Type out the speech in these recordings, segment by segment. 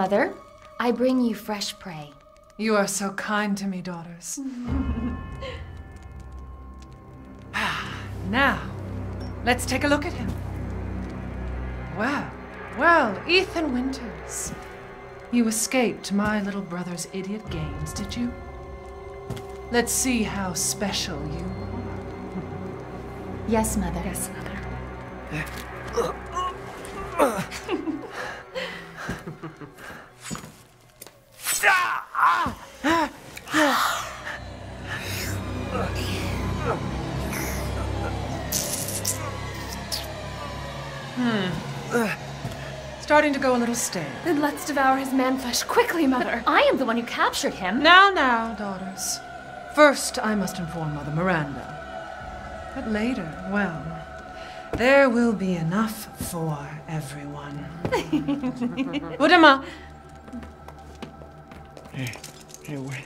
Mother, I bring you fresh prey. You are so kind to me, daughters. Ah, now, let's take a look at him. Well, well, Ethan Winters. You escaped my little brother's idiot games, did you? Let's see how special you are. Yes, Mother. Yes, Mother. Hmm. Starting to go a little stale. Then let's devour his man flesh quickly, Mother. I am the one who captured him. Now, now, daughters. First, I must inform Mother Miranda. But later, well, there will be enough for everyone. Udama! Hey, hey, wait.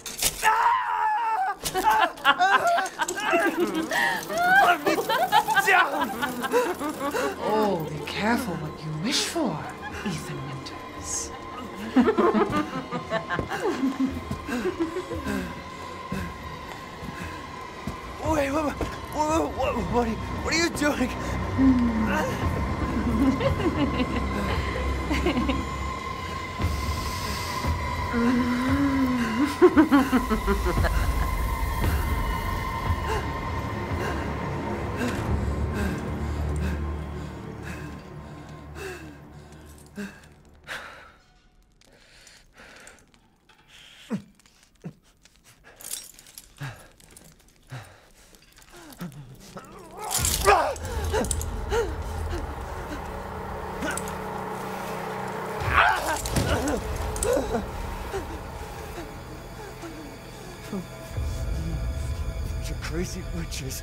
Oh, be careful what you wish for, Ethan Winters. Wait, what, what, what, what, are you, what are you doing? You crazy witches.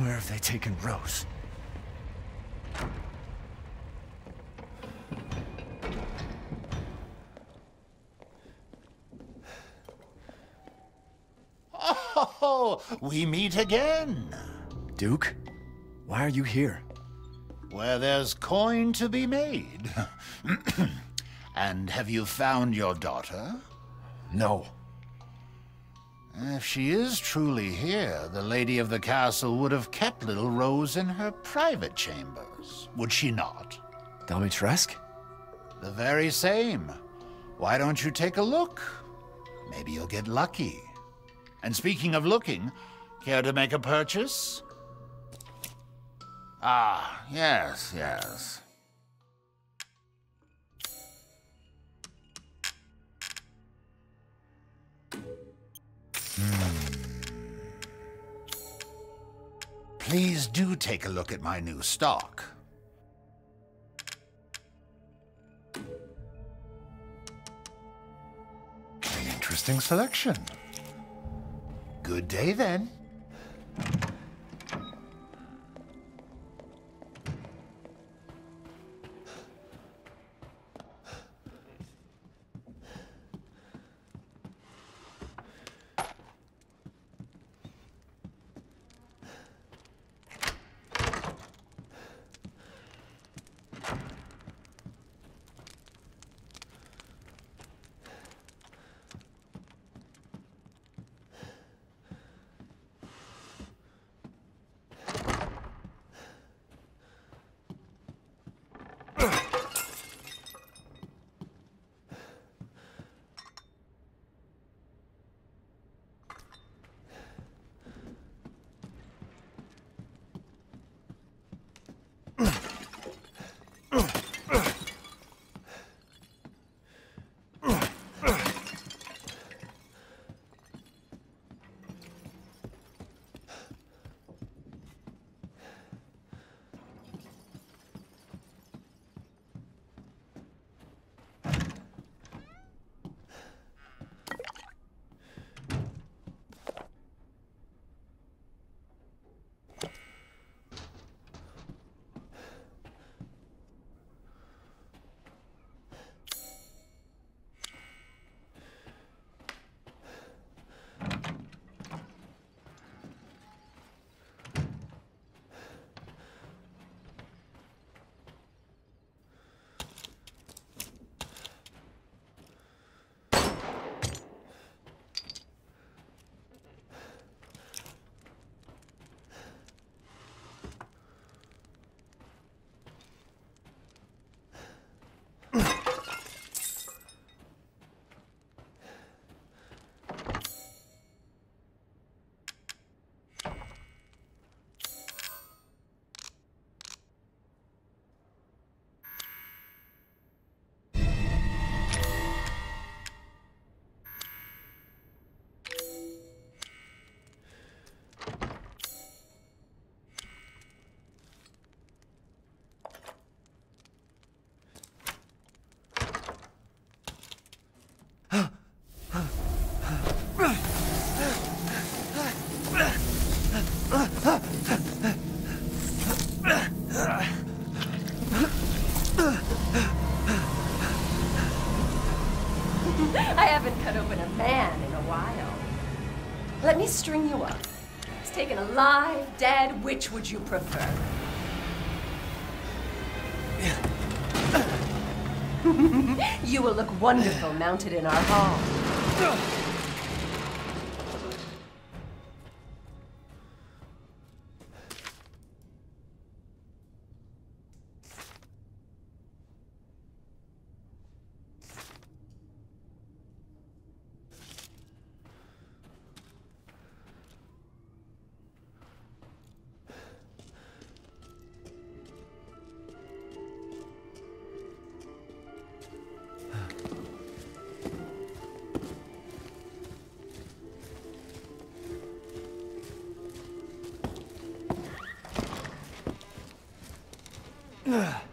Where have they taken Rose? Oh, we meet again. Duke? Why are you here? where there's coin to be made. and have you found your daughter? No. If she is truly here, the lady of the castle would have kept little Rose in her private chambers, would she not? Dimitrescu? The very same. Why don't you take a look? Maybe you'll get lucky. And speaking of looking, care to make a purchase? Ah, yes, yes. Hmm. Please do take a look at my new stock. An interesting selection. Good day then. Which would you prefer? you will look wonderful mounted in our hall. Ugh.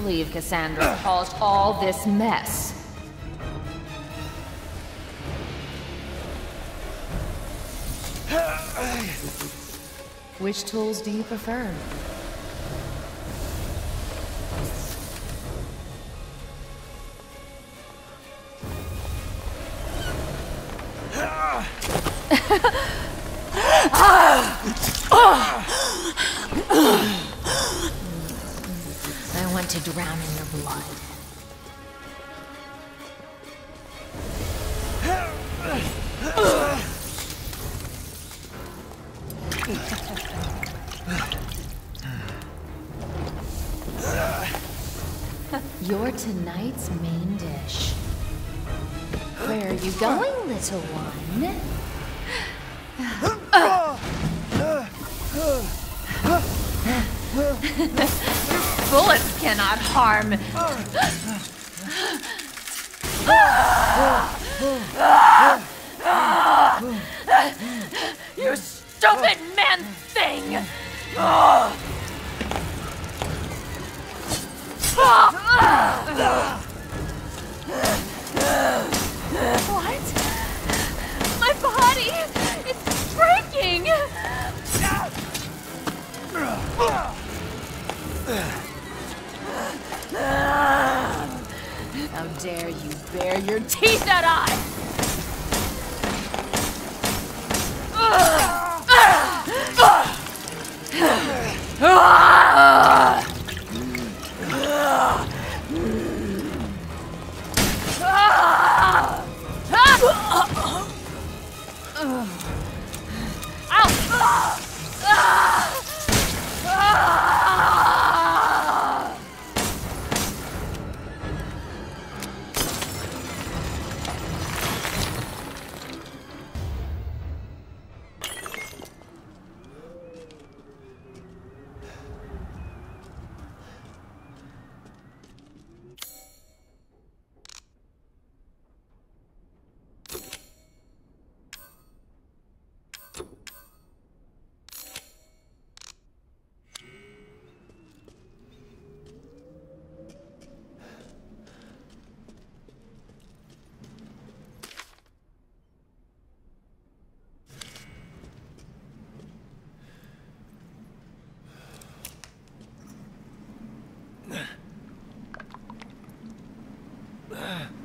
Believe Cassandra caused all this mess. Which tools do you prefer? You're tonight's main dish. Where are you going, little one? Bullets cannot harm. you stupid man thing! What? My body! It's breaking! How dare you bare your teeth at us! Ugh.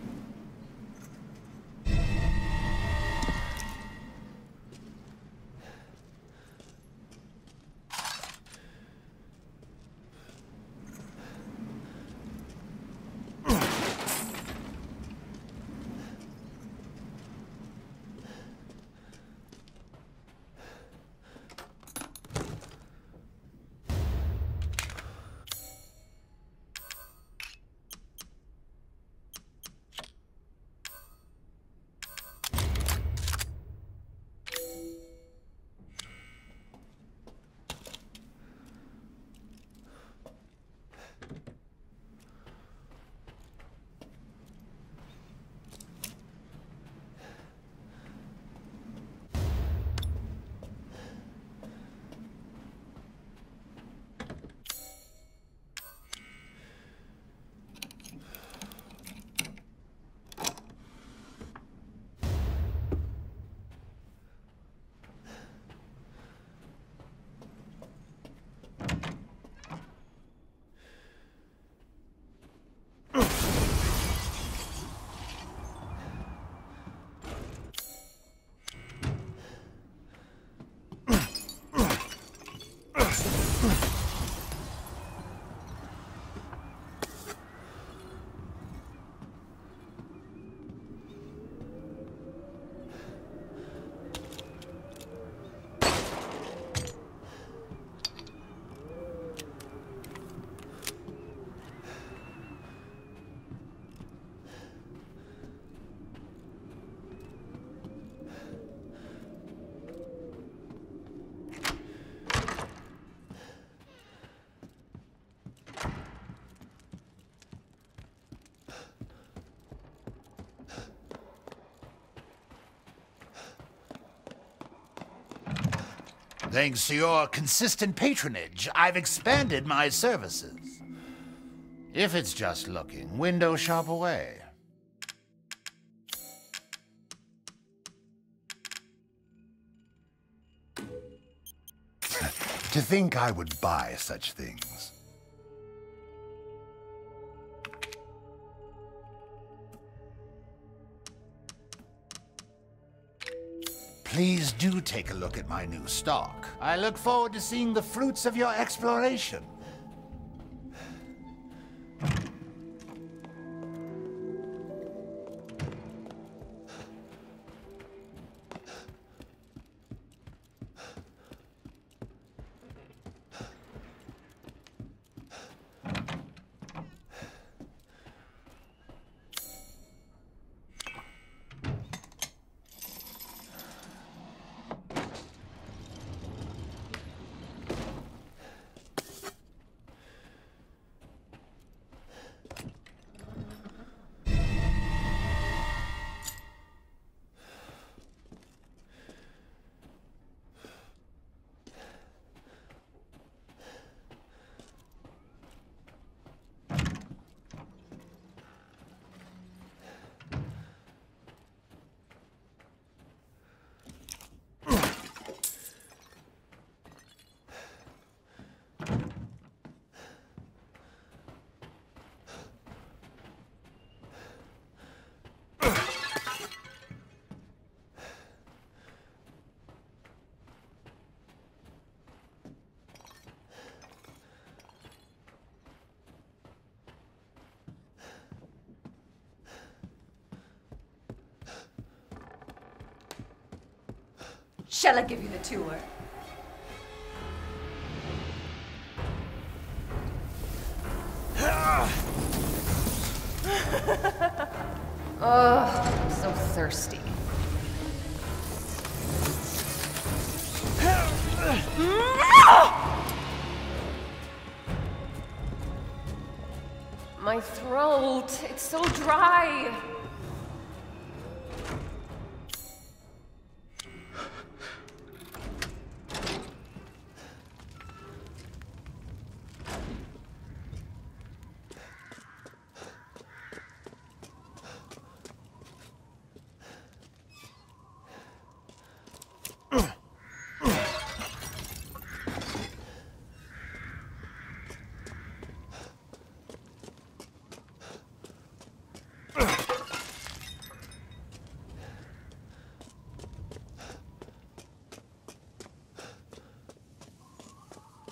Thanks to your consistent patronage, I've expanded my services. If it's just looking, window shop away. To think I would buy such things. Please do take a look at my new stock. I look forward to seeing the fruits of your exploration. Shall I give you the tour? Ugh, so thirsty. My throat, it's so dry.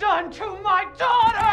done to my daughter?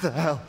The hell?